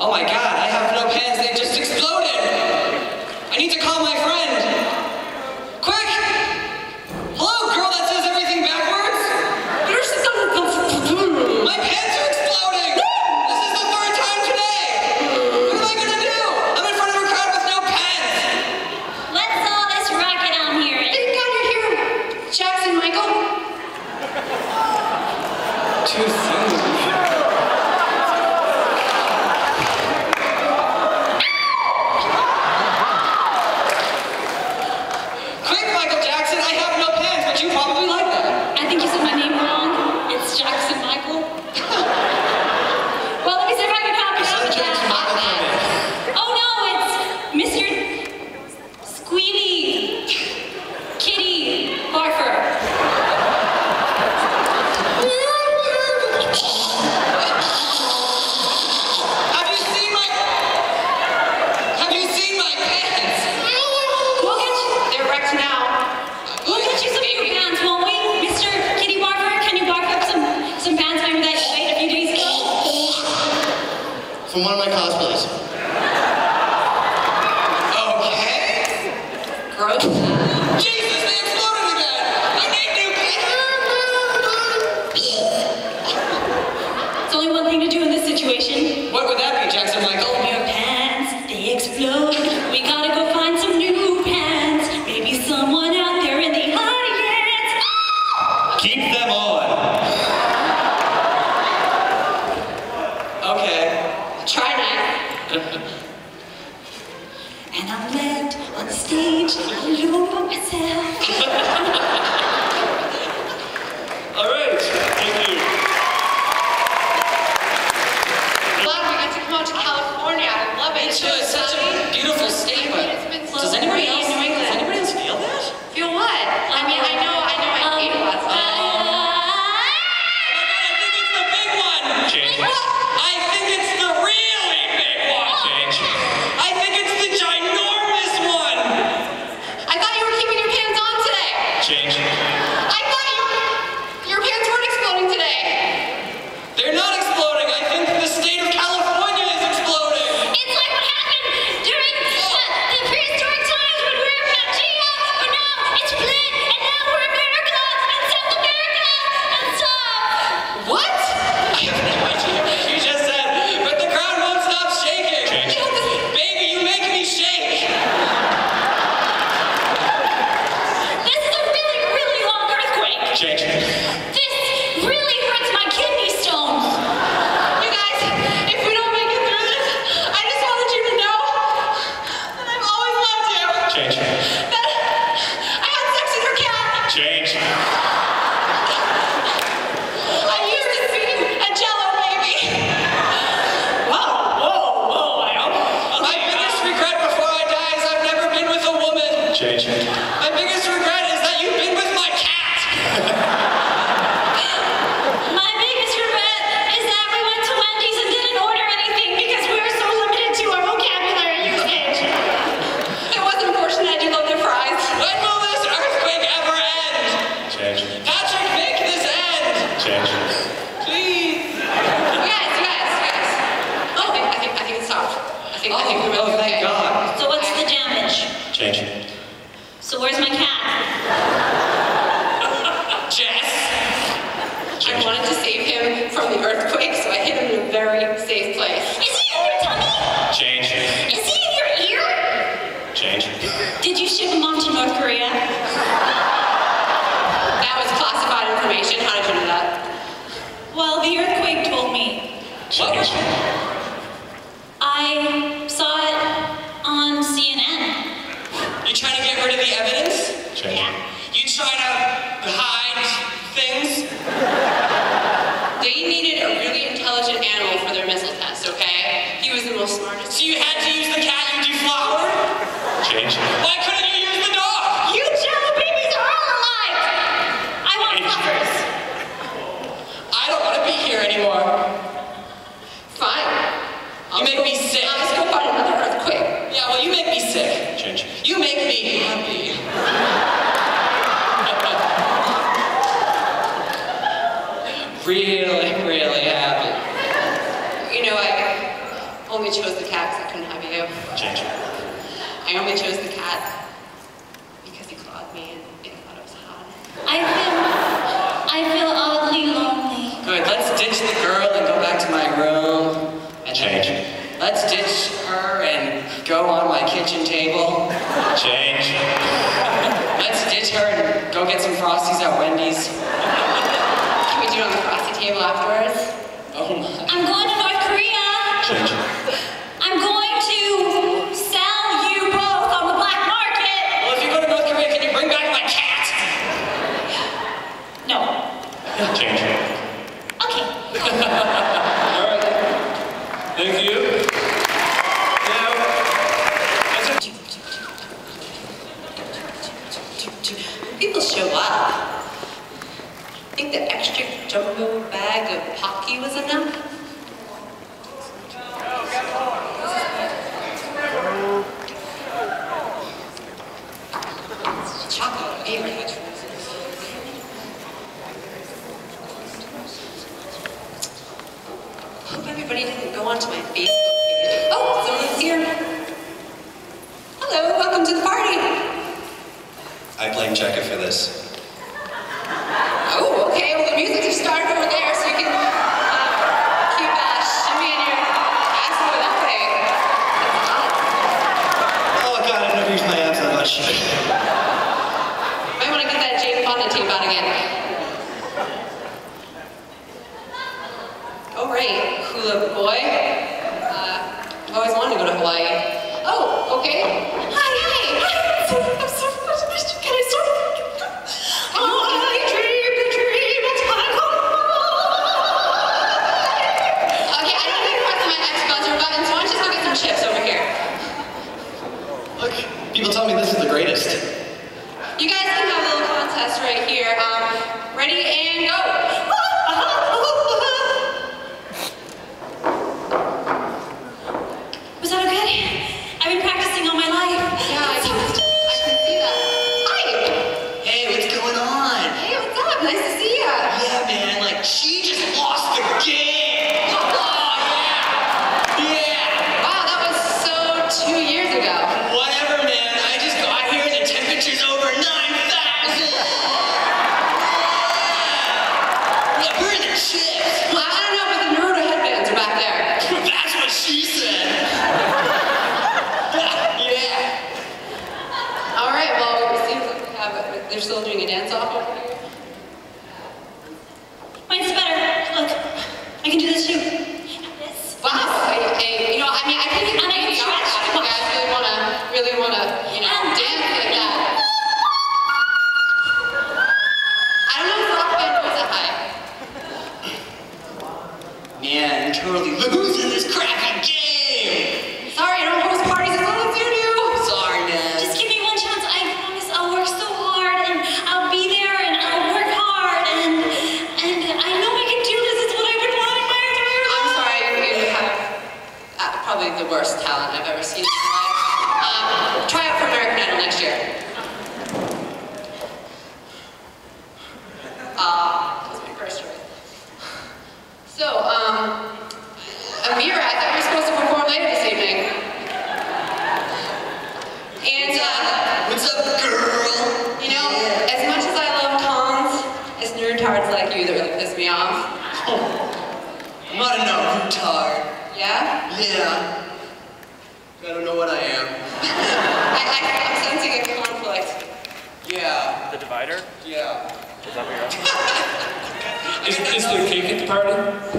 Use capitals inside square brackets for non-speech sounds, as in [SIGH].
Oh my god, I have no pants, they just exploded! I need to call my friend! from one of my cosplays. Oh, okay. Gross. Jesus, they exploded again! I need new pants! it's only one thing to do in this situation. What would that be, Jackson Michael? and I'm left on the stage alone by myself. All right, thank you. Glad we get to come out to California. I love it. It's such a beautiful state, So where's my [LAUGHS] really, really happy. You know, I only chose the cat because I couldn't have you. Change I only chose the cat because he clawed me and, I thought it was hot. I feel, I feel oddly lonely. Good, let's ditch the girl and go back to my room. And Change. Let's ditch her and go on my kitchen table. Change. [LAUGHS] Let's ditch her and go get some frosties at Wendy's. Can we do it on the frosty table afterwards? Oh my. I'm going to North Korea. Change. I'm going to sell you both on the black market. Well, if you go to North Korea, can you bring back my cat? No. Change. Okay. All right. Thank you. Now, as a People show up. Think the extra jumbo bag of Pocky was enough? Hope everybody didn't go onto my. Oh, here. Hello, welcome to the party. I blame Jekka for this. Oh, okay. Well, the music just started over there, so you can uh, keep uh, shimmying your ass over that way. That's hot. Oh god, I've never used my abs that much. Might want to get that Jane Fonda tape contest right here. Um, ready and go. It's like you that really piss me off. Oh, I'm not a Naruto. Yeah? Yeah. I don't know what I am. [LAUGHS] I, I, I'm sensing a conflict. Yeah. The divider? Yeah. Is that what you're [LAUGHS] asking? is, is there cake at the party?